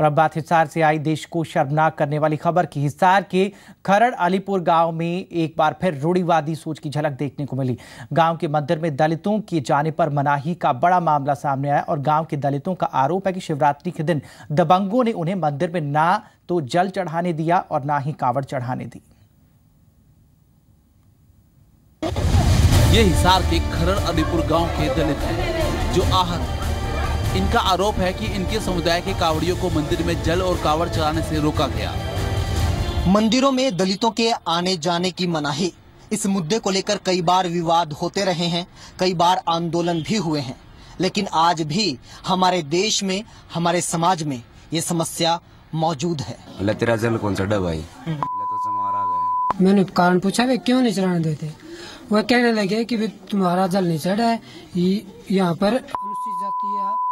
और अब बात हिसार से आई देश को शर्मनाक करने वाली खबर की हिसार के खरड़ अलीपुर गाँव में एक बार फिर रूढ़ीवादी सोच की झलक देखने को मिली। गाँव के मंदिर में दलितों के जाने पर मनाही का बड़ा मामला सामने आया और गाँव के दलितों का आरोप है कि शिवरात्रि के दिन दबंगों ने उन्हें मंदिर में ना तो जल चढ़ाने दिया और ना ही कावड़ चढ़ाने दी। ये हिसार के खरड़ अलीपुर गाँव के दलित हैं, जो आहत इनका आरोप है कि इनके समुदाय के कावड़ियों को मंदिर में जल और कावड़ चढ़ाने से रोका गया। मंदिरों में दलितों के आने जाने की मनाही। इस मुद्दे को लेकर कई बार विवाद होते रहे हैं कई बार आंदोलन भी हुए हैं। लेकिन आज भी हमारे देश में हमारे समाज में ये समस्या मौजूद है। तेरा जल कौन सा भाई अल्लाह तो मैंने कारण पूछा वे क्यों नहीं चढ़ाने देते? वह कहने लगे कि तुम्हारा जल नहीं चढ़ा है। यहाँ पर अनुसूचित जाति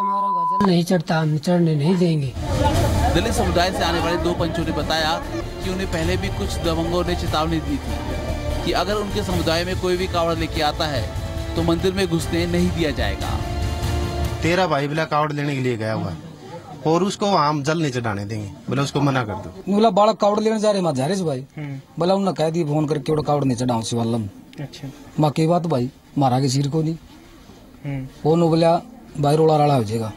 का जल नहीं चढ़ता हम चढ़ने नहीं देंगे। दलित समुदाय से आने वाले दो पंचों ने बताया कि उन्हें पहले भी कुछ दबंगों ने चेतावनी दी थी कि अगर उनके समुदाय में कोई भी कावड़ लेके आता है तो मंदिर में घुसने नहीं दिया जाएगा। तेरा भाई बिला कावड़ लेने के लिए गया हुआ और उसको हम जल नहीं चढ़ाने देंगे। बोला उसको मना कर दो। बोला बालक कावड़ लेने जा रहे मत जा रहे भाई। बोला उन्हें कह दी फ़ोन करके वो कावड़ नहीं चढ़ाऊ शिवालम अच्छा। बाकी बात भाई? मारा के सिर को नहीं? वो नो बोला भाई रोड़ा राड़ा हो जाएगा।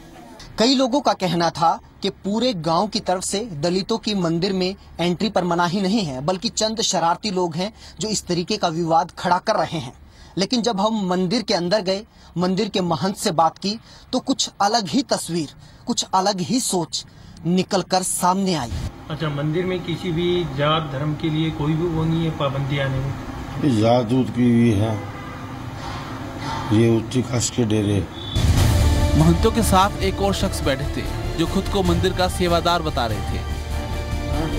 कई लोगों का कहना था कि पूरे गाँव की तरफ़ से दलितों की मंदिर में एंट्री पर मनाही नहीं है बल्कि चंद शरारती लोग हैं जो इस तरीके का विवाद खड़ा कर रहे हैं। लेकिन जब हम मंदिर के अंदर गए मंदिर के महंत से बात की तो कुछ अलग ही तस्वीर कुछ अलग ही सोच निकल कर सामने आई। अच्छा मंदिर में किसी भी जात धर्म के लिए कोई भी वो नहीं है पाबंदी आने में जादूत की भी है। ये उच्ची खास के डेरे। महंतों के साथ एक और शख्स बैठे थे, जो खुद को मंदिर का सेवादार बता रहे थे।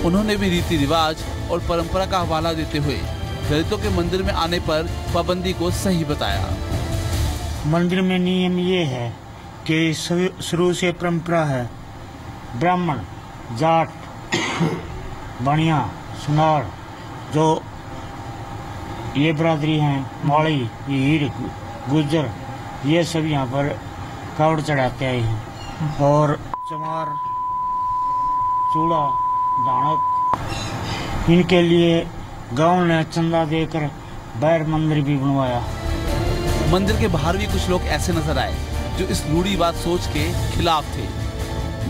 उन्होंने भी रीति रिवाज और परंपरा का हवाला देते हुए दलितों के मंदिर में आने पर पाबंदी को सही बताया। मंदिर में नियम ये है कि शुरू- से परंपरा है। ब्राह्मण, जाट, बनिया, सुनार, जो ये बरादरी हैं माड़ी हीर गुजर ये सब यहाँ पर कावड़ चढ़ाते आए हैं। और चमार चूड़ा दानक इनके लिए गाँव ने चंदा देकर बैर मंदिर भी बनवाया। मंदिर के बाहर भी कुछ लोग ऐसे नज़र आए जो इस रूढ़ीवाद सोच के खिलाफ थे।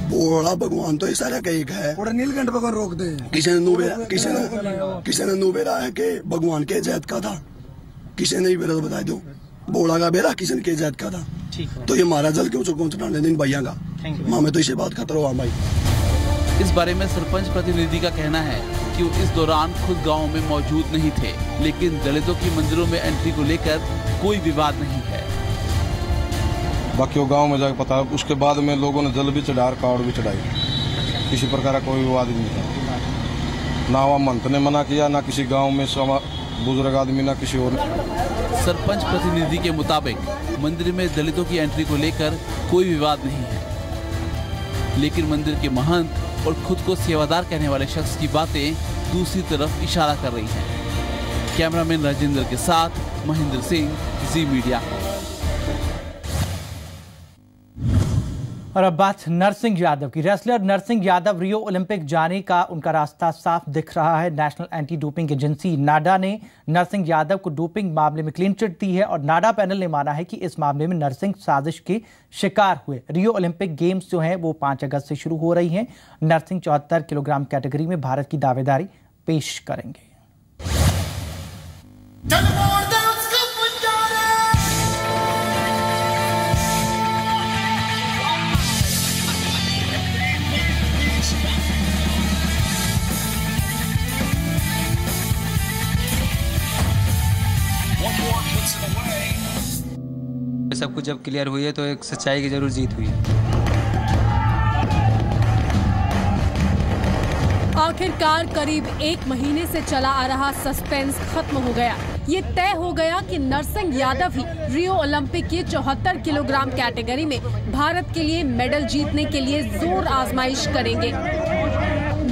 बोला भगवान तो सारा का एक है। और नीलकंठ भगवान रोक दे। किसी ने नुबेरा किसी ने किसी ने नुबेरा है कि भगवान के जैत का था। किसी ने बेरा तो बता दो। बोला का बेरा किसी ने के जैत का था। तो ये मारा जल क्यों चुका चढ़ाने दिन भैया का। माँ में तो इसे बात खतरा हुआ भाई। इस बारे में सरपंच प्रतिनिधि का कहना है कि वो इस दौरान खुद गाँव में मौजूद नहीं थे लेकिन दलितों की मंदिरों में एंट्री को लेकर कोई विवाद नहीं है। बाकी वो गाँव में जाकर पता उसके बाद में लोगों ने जल भी चढ़ा और कावड़ भी चढ़ाई। किसी प्रकार का कोई विवाद नहीं था। ना वहाँ मंत्र ने मना किया ना किसी गाँव में बुज़ुर्ग आदमी ना किसी और ने। सरपंच प्रतिनिधि के मुताबिक मंदिर में दलितों की एंट्री को लेकर कोई विवाद नहीं है। लेकिन मंदिर के महंत और खुद को सेवादार कहने वाले शख्स की बातें दूसरी तरफ़ इशारा कर रही हैं। कैमरामैन राजेंद्र के साथ महेंद्र सिंह, जी मीडिया। और अब बात नरसिंह यादव की। Wrestler Narsingh Yadav Rio Olympic जाने का उनका रास्ता साफ़ दिख रहा है। National anti doping agency NADA ने नरसिंह यादव को डोपिंग मामले में क्लीन चिट दी है और नाडा पैनल ने माना है कि इस मामले में नरसिंह साजिश के शिकार हुए। रियो ओलंपिक गेम्स जो हैं वो पाँच अगस्त से शुरू हो रही हैं। नरसिंह चौहत्तर किलोग्राम कैटेगरी में भारत की दावेदारी पेश करेंगे। सब कुछ जब क्लियर हुई है तो एक सच्चाई की ज़रूर जीत हुई आखिरकार करीब एक महीने से चला आ रहा सस्पेंस खत्म हो गया। ये तय हो गया कि नरसिंह यादव ही रियो ओलंपिक की चौहत्तर किलोग्राम कैटेगरी में भारत के लिए मेडल जीतने के लिए ज़ोर आजमाइश करेंगे।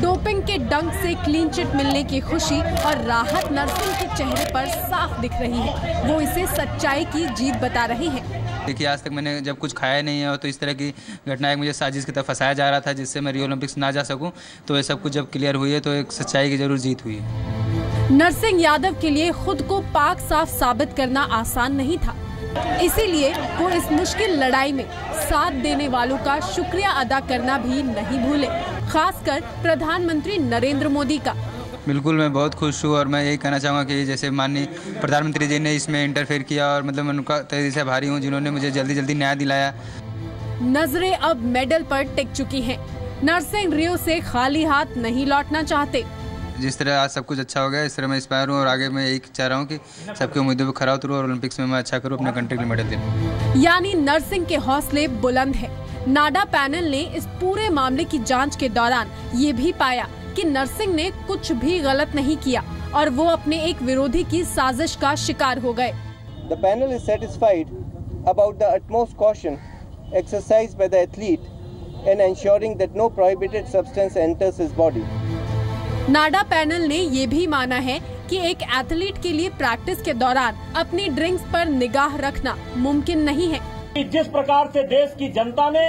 डोपिंग के डंक से क्लीन चिट मिलने की खुशी और राहत नरसिंह के चेहरे पर साफ़ दिख रही है। वो इसे सच्चाई की जीत बता रही है। देखिए आज तक मैंने जब कुछ खाया नहीं है तो इस तरह की घटना एक मुझे साजिश की तरफ़ फंसाया जा रहा था जिससे मैं रियो ओलंपिक्स ना जा सकूँ तो ये सब कुछ जब क्लियर हुई है तो एक सच्चाई की ज़रूर जीत हुई है। नरसिंह यादव के लिए खुद को पाक साफ़ साबित करना आसान नहीं था। इसीलिए वो इस मुश्किल लड़ाई में साथ देने वालों का शुक्रिया अदा करना भी नहीं भूले खासकर प्रधानमंत्री नरेंद्र मोदी का। बिल्कुल मैं बहुत खुश हूँ और मैं यही कहना चाहूँगा कि जैसे माननीय प्रधानमंत्री जी ने इसमें इंटरफेयर किया और मतलब मैं उनका तय से आभारी हूँ जिन्होंने मुझे जल्दी जल्दी न्याय दिलाया। नज़रें अब मेडल पर टिक चुकी हैं। नरसिंह रियो से खाली हाथ नहीं लौटना चाहते। जिस तरह आज सब कुछ अच्छा हो गया इस तरह मैं इंस्पायर हूँ और आगे मैं यही चाह रहा हूँ कि सबके उम्मीदों पर खरा उतरूँ और ओलंपिक्स में मैं अच्छा करूँ अपने कंट्री के मेडल दे यानी नरसिंह के हौसले बुलंद है। नाडा पैनल ने इस पूरे मामले की जाँच के दौरान ये भी पाया कि नर्सिंग ने कुछ भी गलत नहीं किया और वो अपने एक विरोधी की साजिश का शिकार हो गए। The panel is satisfied about the utmost caution exercised by the athlete in ensuring that no prohibited substance enters his body. NADA panel ने ये भी माना है कि एक एथलीट के लिए प्रैक्टिस के दौरान अपनी ड्रिंक्स पर निगाह रखना मुमकिन नहीं है। जिस प्रकार से देश की जनता ने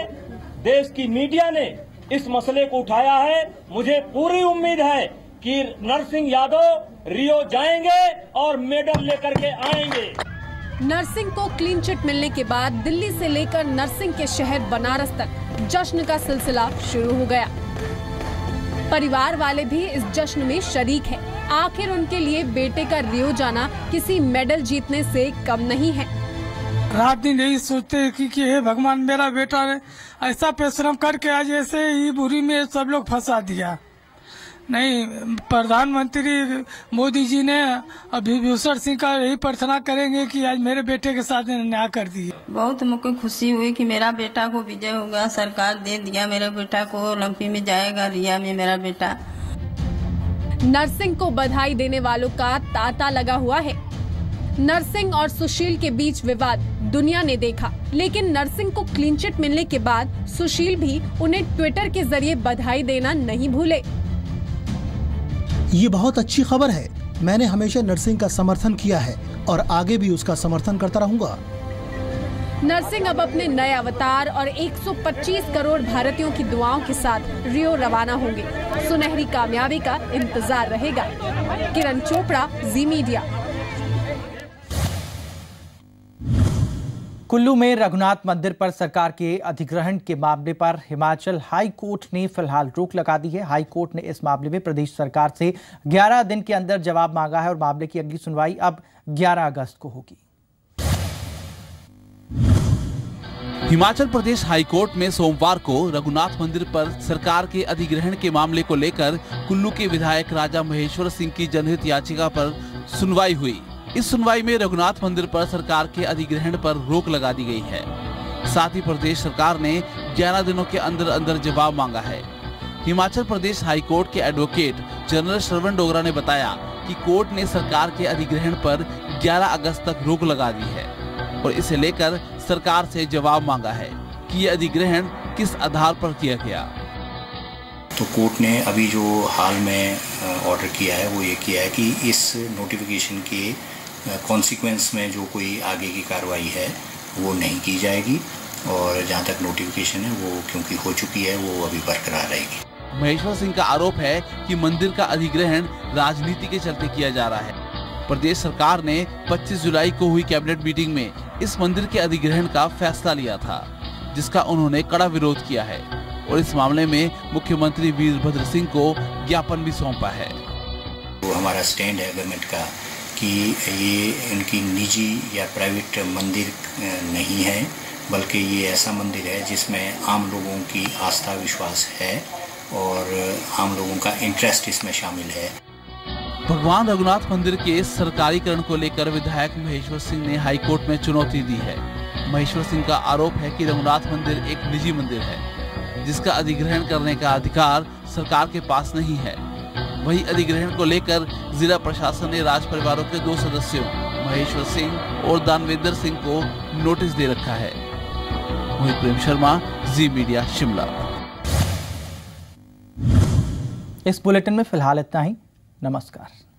देश की मीडिया ने इस मसले को उठाया है मुझे पूरी उम्मीद है कि नरसिंह यादव रियो जाएँगे और मेडल लेकर के आएँगे। नरसिंह को क्लीन चिट मिलने के बाद दिल्ली से लेकर नरसिंह के शहर बनारस तक जश्न का सिलसिला शुरू हो गया। परिवार वाले भी इस जश्न में शरीक हैं। आखिर उनके लिए बेटे का रियो जाना किसी मेडल जीतने से कम नहीं है रात दिन यही सोचते कि, कि हे भगवान मेरा बेटा ने ऐसा परिश्रम करके आज ऐसे ही बुरी में सब लोग फंसा दिया नहीं प्रधानमंत्री मोदी जी ने विभूषण सिंह का यही प्रार्थना करेंगे कि आज मेरे बेटे के साथ न्याय कर दिए बहुत मुझको खुशी हुई कि मेरा बेटा को विजय होगा सरकार दे दिया मेरे बेटा को ओलंपिक में जाएगा रिया में मेरा बेटा। नर्सिंग को बधाई देने वालों का तांता लगा हुआ है। नर्सिंग और सुशील के बीच विवाद दुनिया ने देखा लेकिन नर्सिंग को क्लीन चिट मिलने के बाद सुशील भी उन्हें ट्विटर के ज़रिए बधाई देना नहीं भूले। ये बहुत अच्छी खबर है। मैंने हमेशा नर्सिंग का समर्थन किया है और आगे भी उसका समर्थन करता रहूँगा। नर्सिंग अब अपने नए अवतार और 125 करोड़ भारतीयों की दुआओं के साथ रियो रवाना होंगे। सुनहरी कामयाबी का इंतज़ार रहेगा। किरण चोपड़ा, जी मीडिया। कुल्लू में रघुनाथ मंदिर पर सरकार के अधिग्रहण के मामले पर हिमाचल हाई कोर्ट ने फ़िलहाल रोक लगा दी है। हाई कोर्ट ने इस मामले में प्रदेश सरकार से 11 दिन के अंदर जवाब मांगा है और मामले की अगली सुनवाई अब 11 अगस्त को होगी। हिमाचल प्रदेश हाई कोर्ट में सोमवार को रघुनाथ मंदिर पर सरकार के अधिग्रहण के मामले को लेकर कुल्लू के विधायक राजा महेश्वर सिंह की जनहित याचिका पर सुनवाई हुई। इस सुनवाई में रघुनाथ मंदिर पर सरकार के अधिग्रहण पर रोक लगा दी गई है। साथ ही प्रदेश सरकार ने 11 दिनों के अंदर अंदर जवाब मांगा है। हिमाचल प्रदेश हाई कोर्ट के एडवोकेट जनरल श्रवण डोगरा ने बताया कि कोर्ट ने सरकार के अधिग्रहण पर 11 अगस्त तक रोक लगा दी है और इसे लेकर सरकार से जवाब मांगा है कि ये अधिग्रहण किस आधार पर किया गया। तो कोर्ट ने अभी जो हाल में ऑर्डर किया है, वो ये किया है कि इस नोटिफिकेशन के कॉन्सिक्वेंस में जो कोई आगे की कार्रवाई है वो नहीं की जाएगी और जहाँ तक नोटिफिकेशन है वो क्योंकि हो चुकी है वो अभी बरकरार रहेगी। महेश्वर सिंह का आरोप है कि मंदिर का अधिग्रहण राजनीति के चलते किया जा रहा है। प्रदेश सरकार ने 25 जुलाई को हुई कैबिनेट मीटिंग में इस मंदिर के अधिग्रहण का फैसला लिया था जिसका उन्होंने कड़ा विरोध किया है और इस मामले में मुख्यमंत्री वीरभद्र सिंह को ज्ञापन भी सौंपा है। वो हमारा स्टैंड है गवर्नमेंट का। कि ये इनकी निजी या प्राइवेट मंदिर नहीं है, बल्कि ये ऐसा मंदिर है जिसमें आम लोगों की आस्था विश्वास है और आम लोगों का इंटरेस्ट इसमें शामिल है। भगवान रघुनाथ मंदिर के सरकारीकरण को लेकर विधायक महेश्वर सिंह ने हाईकोर्ट में चुनौती दी है। महेश्वर सिंह का आरोप है कि रघुनाथ मंदिर एक निजी मंदिर है, जिसका अधिग्रहण करने का अधिकार सरकार के पास नहीं है। वही अधिग्रहण को लेकर जिला प्रशासन ने राज परिवारों के दो सदस्यों, महेश्वर सिंह और दानवेंद्र सिंह को नोटिस दे रखा है। मोहित प्रेम शर्मा, जी मीडिया, शिमला। इस बुलेटिन में फ़िलहाल इतना ही। नमस्कार।